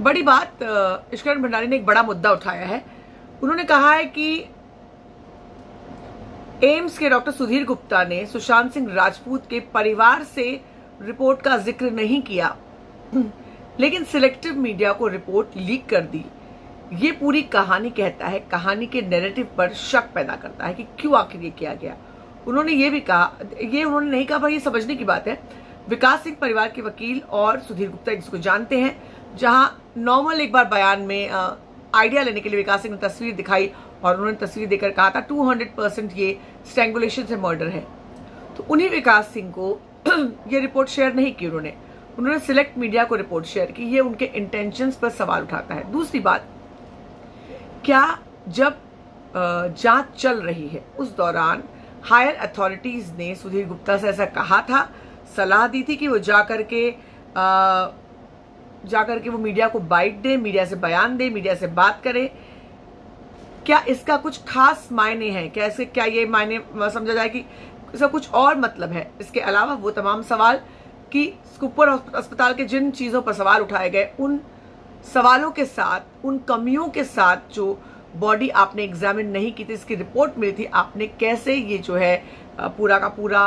बड़ी बात ईश्वरण भंडारी ने एक बड़ा मुद्दा उठाया है। उन्होंने कहा है कि एम्स के डॉक्टर सुधीर गुप्ता ने सुशांत सिंह राजपूत के परिवार से रिपोर्ट का ज़िक्र नहीं किया, लेकिन सिलेक्टिव मीडिया को रिपोर्ट लीक कर दी। ये पूरी कहानी कहता है, कहानी के नैरेटिव पर शक पैदा करता है कि क्यों आखिर ये किया गया। उन्होंने ये भी कहा, ये उन्होंने नहीं कहा भाई ये समझने की बात है। विकास सिंह परिवार के वकील और सुधीर गुप्ता जिसको जानते हैं, जहाँ नॉर्मल एक बार बयान में आइडिया लेने के लिए विकास सिंह ने तस्वीर दिखाई और उन्होंने तस्वीर देकर कहा था 200 परसेंट ये स्ट्रेंगुलेशन से मर्डर है। तो उन्हीं विकास सिंह को ये रिपोर्ट शेयर नहीं की उन्होंने। उन्होंने सिलेक्ट मीडिया को रिपोर्ट शेयर की, ये उनके इंटेंशंस पर सवाल उठाता है। दूसरी बात, क्या जब जाँच चल रही है, उस दौरान हायर अथॉरिटीज ने सुधीर गुप्ता से ऐसा कहा था, सलाह दी थी कि वो जाकर के जाकर के वो मीडिया को बाइट दे, मीडिया से बयान दे, मीडिया से बात करे। क्या इसका कुछ खास मायने हैं? क्या इसके, क्या ये मायने समझा जाए कि इसका कुछ और मतलब है? इसके अलावा वो तमाम सवाल कि स्कूपर अस्पताल के जिन चीज़ों पर सवाल उठाए गए, उन सवालों के साथ, उन कमियों के साथ जो बॉडी आपने एग्जामिन नहीं की थी, इसकी रिपोर्ट मिली थी, आपने कैसे ये जो है पूरा का पूरा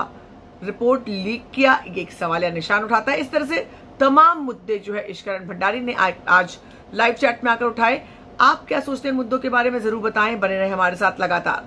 रिपोर्ट लीक किया? ये एक सवाल या निशान उठाता है। इस तरह से तमाम मुद्दे जो है ईश्करण भंडारी ने आज लाइव चैट में आकर उठाए। आप क्या सोचते हैं मुद्दों के बारे में? ज़रूर बताएँ। बने रहे हमारे साथ लगातार।